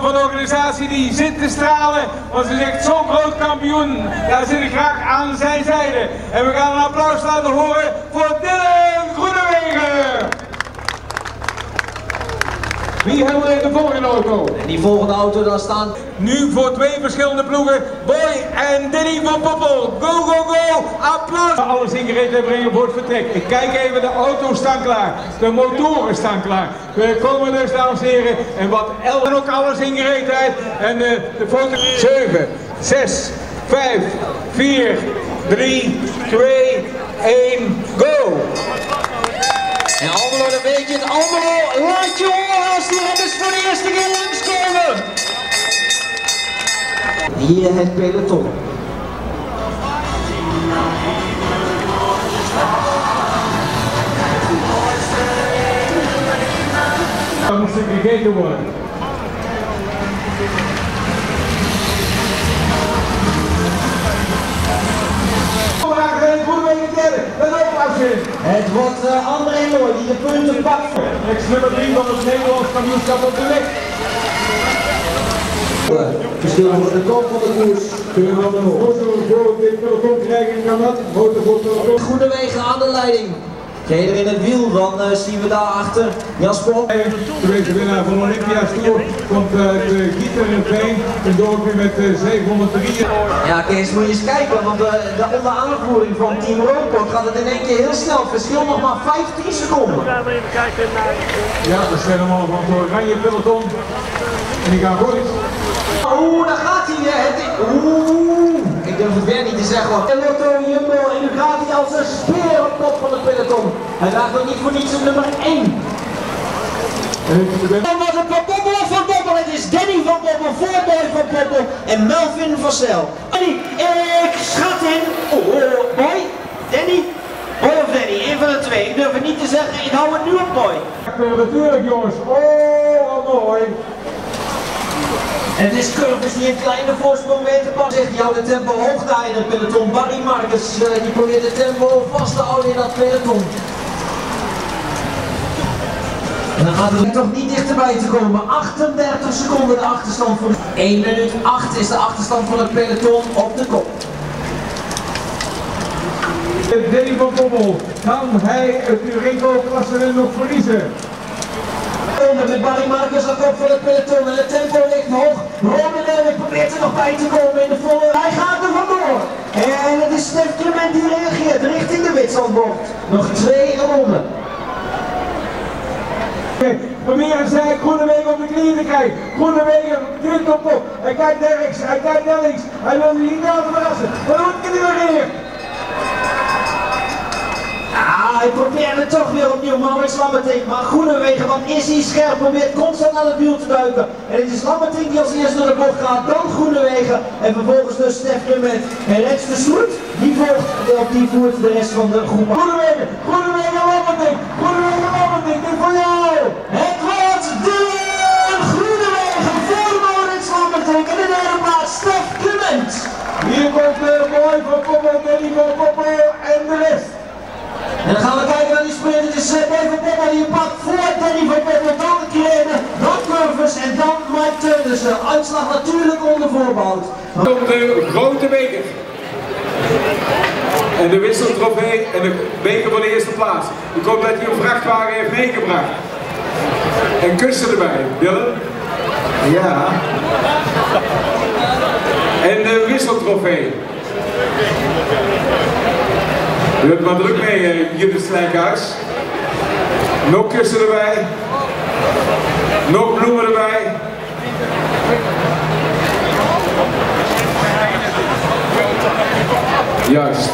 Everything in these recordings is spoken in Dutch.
van de organisatie die zit te stralen, want ze zegt zo'n groot kampioen, daar zit ik graag aan zijn zijde. En we gaan een applaus laten horen voor Dylan Groenewegen. Wie hebben we in de volgende auto? En die volgende auto, daar staan Nu voor twee verschillende ploegen, Boy en Denny van Poppel. Go, go, go! Applaus! Alles in gereedheid brengen voor het vertrek. Ik kijk even, de auto's staan klaar. De motoren staan klaar. We komen dus, dames en heren. En wat El en ook alles in gereedheid. En uh, de foto... 7, 6, 5, 4, 3, 2, 1, go! En Almelo, dan weet je het. Almelo, laat je Hier het peloton. Dan moest er gegeten worden. Het wordt uh, André Mooi die de punten pakt. Ex nummer 3 van het Nederlands kampioenschap op de weg. Verschil voor de kop van de koers. Kunnen we dan een foto voor dit peloton krijgen? Kan dat? Goede wegen aan de leiding. Reder in het wiel, dan uh, zien we daarachter Jasper. De winnaar van Olympia's Tour komt uit uh, Gieter in Veen. Een dorpje met uh, 703. Ja, Kees, moet je eens kijken, want de, de onder aanvoering van Team Roodpot gaat het in één keer heel snel. Verschil nog maar 15 seconden. gaan we even kijken naar... Ja, dat zijn allemaal van het oranje peloton. En die gaan goed. Oeh, daar gaat hij. oeh, ik durf het weer niet te zeggen. En Lotto Jumbo en nu gaat als een speer op top van het peloton. Hij draagt nog niet voor niets op nummer 1. Dan wordt het van Bobbel of van Bobbel. Het is Danny van Bobbel, voorboy van Bobbel en Melvin van Sel. Danny, ik schat in. Oh, boy, Danny. Boy of Danny, een van de twee. Ik durf het niet te zeggen, ik hou het nu op boy. Natuurlijk jongens. Oh, wat mooi. Het is Curtis die een kleine voorsprong weet te pakken. Die houdt het tempo hoog in het peloton. Barry Marcus uh, die probeert het tempo vast te houden in dat peloton. En dan gaat het toch niet dichterbij te komen. 38 seconden de achterstand voor 1 minuut 8 is de achterstand van het peloton op de kop. Danny van Bommel, kan hij het Urenco-klassement nog verliezen? Onder met Barry Marcus aan kop van het peloton en het tempo ligt hoog. Elwick probeert er nog bij te komen in de volle. Hij gaat er vandoor. En het is Stef Clement die reageert richting de Witslandbocht. Nog twee ronden. Proberen zij Groenewegen op de knieën te krijgen. Groenewegen drukt op kop. Hij kijkt naar rechts, hij kijkt naar links. Hij wil niet laten verrassen. Wat doet hij nu weer? Hij probeert het toch weer opnieuw, Maurits Lammertink. Maar Groenewegen, wat is hij scherp, probeert constant aan het wiel te duiken. En het is Lammertink die als eerste door de bocht gaat, dan Groenewegen. En vervolgens dus Stef Clement. En Rens de Soet, die volgt, op die voert de rest van de groep. Groenewegen, Groenewegen, Lammertink. Groenewegen, Lammertink, dit voor jou. Het wordt de Groenewegen voor Maurits Lammertink. En de derde plaats Stef Clement. Hier komt de boy van Poppel, Danny van Poppel en de rest. En dan gaan we kijken naar die sprint. Het is van Poppel die hem pakt voor Danny van Poppel. Dan Kreden, dan Curvers en dan Mike Teunissen. Uitslag natuurlijk onder voorbehoud. Komt de grote beker. En de wisseltrofee en de beker voor de eerste plaats. Ik hoop dat hij een vrachtwagen heeft meegebracht. En kussen erbij, Dylan. Ja. En de wisseltrofee. U hebt maar druk mee, uh, Judith Slijkhuis. Nog kussen erbij. Nog bloemen erbij. Juist.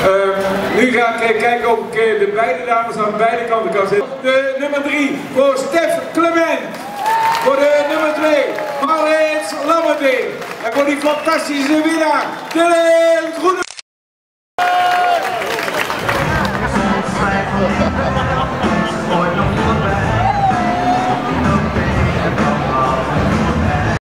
Uh, nu ga ik kijken of ik uh, de beide dames aan beide kanten kan zetten. De nummer 3 voor Stef Clement. Voor de nummer 2 Maurits Lammerding. En voor die fantastische winnaar, Dylan